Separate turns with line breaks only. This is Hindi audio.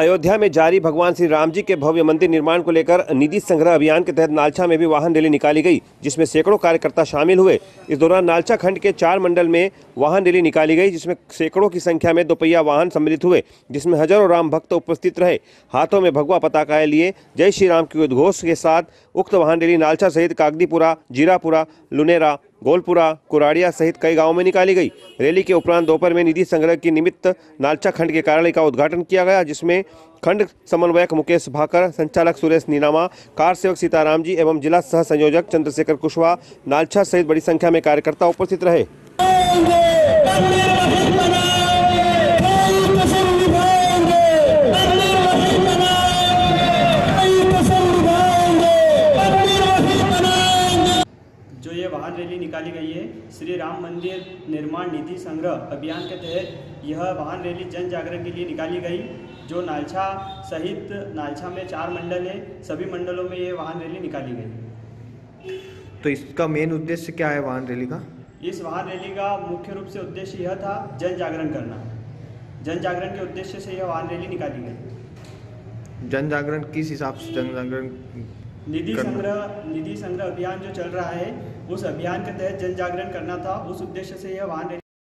अयोध्या में जारी भगवान श्री राम जी के भव्य मंदिर निर्माण को लेकर निधि संग्रह अभियान के तहत नालछा में भी वाहन रैली निकाली गई, जिसमें सैकड़ों कार्यकर्ता शामिल हुए। इस दौरान नालछा खंड के चार मंडल में वाहन रैली निकाली गई, जिसमें सैकड़ों की संख्या में दोपहिया वाहन सम्मिलित हुए, जिसमें हज़ारों राम भक्त उपस्थित रहे। हाथों में भगवा पताकाएँ लिए जय श्री राम के उद्घोष के साथ उक्त वाहन रैली नालछा सहित कागदीपुरा, जीरापुरा, लुनेरा गोलपुरा, कुराड़िया सहित कई गाँवों में निकाली गई। रैली के उपरांत दोपहर में निधि संग्रह की निमित्त नालचा खंड के कार्यालय का उद्घाटन किया गया, जिसमें खंड समन्वयक मुकेश भाकर, संचालक सुरेश नीनामा, कार सेवक सीताराम जी एवं जिला सह संयोजक चंद्रशेखर कुशवाहा नालछा सहित बड़ी संख्या में कार्यकर्ता उपस्थित रहे।
जो ये वाहन रैली निकाली गई है श्री राम मंदिर निर्माण निधि संग्रह अभियान के तहत यह वाहन रैली जन जागरण के लिए निकाली गई जो नालछा सहित नालछा में चार मंडल है सभी मंडलों में ये वाहन रैली निकाली गई।
तो इसका मेन उद्देश्य क्या है वाहन रैली का?
इस वाहन रैली का मुख्य रूप से उद्देश्य यह था जन जागरण करना। जन जागरण के उद्देश्य से यह वाहन रैली निकाली गई।
जन जागरण किस हिसाब से जन जागरण
निधि संग्रह निधि संग्रह अभियान जो चल रहा है उस अभियान के तहत जन जागरण करना था। उस उद्देश्य से यह वाहन